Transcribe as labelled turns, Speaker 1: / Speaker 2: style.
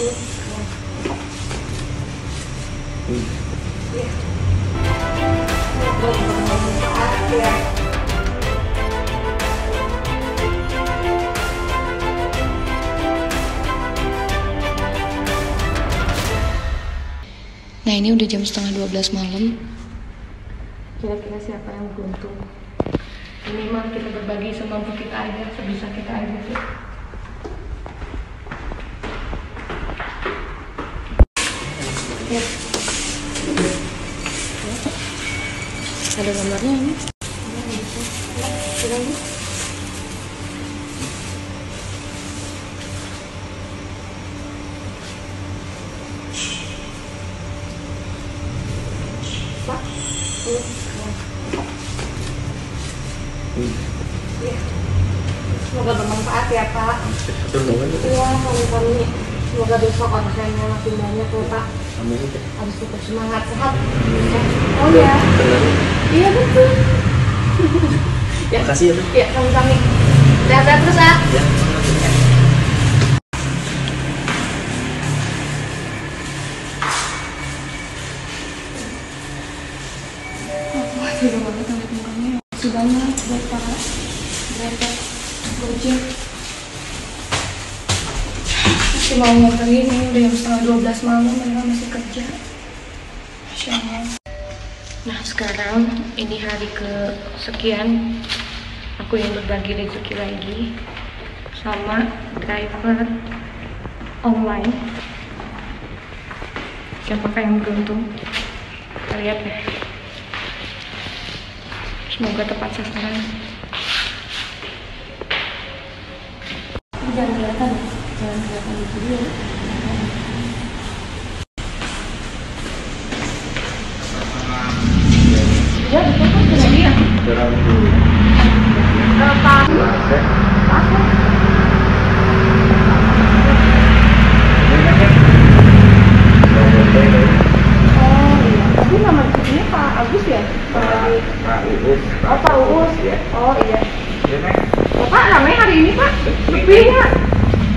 Speaker 1: Nah ini udah jam setengah 12 malam. Kira-kira siapa yang beruntung? Ini mah kita berbagi semampu kita aja Sebisa kita aja sih Ya. Ada gambarnya ini ini. Iya. Semoga bermanfaat ya Pak. Iya, kami kami semoga besok orangnya makin banyak ya Pak. Harus tetap semangat sehat. Oh ya, iya betul. ya,
Speaker 2: Makasih ya, Dok.
Speaker 1: ya kami-kami. Sehat-sehat terus ah.
Speaker 2: Ya,
Speaker 1: Wah, sudah banget teman-temannya. Masih banyak buat para driver gojek. Masih mau nganterin ini udah jam setengah 12 malam mereka masih kerja. Masya Allah. Nah sekarang ini hari ke sekian aku yang berbagi rezeki lagi sama driver online. Siapakah yang beruntung? Kita lihat ya. Semoga tepat sasaran. Jangan kelihatan, jangan kelihatan di video. Ya, betul kan? Oh iya, Pak ya? Pak Agus. Oh Pak Uus. Oh iya. Bapak namanya hari ini Pak?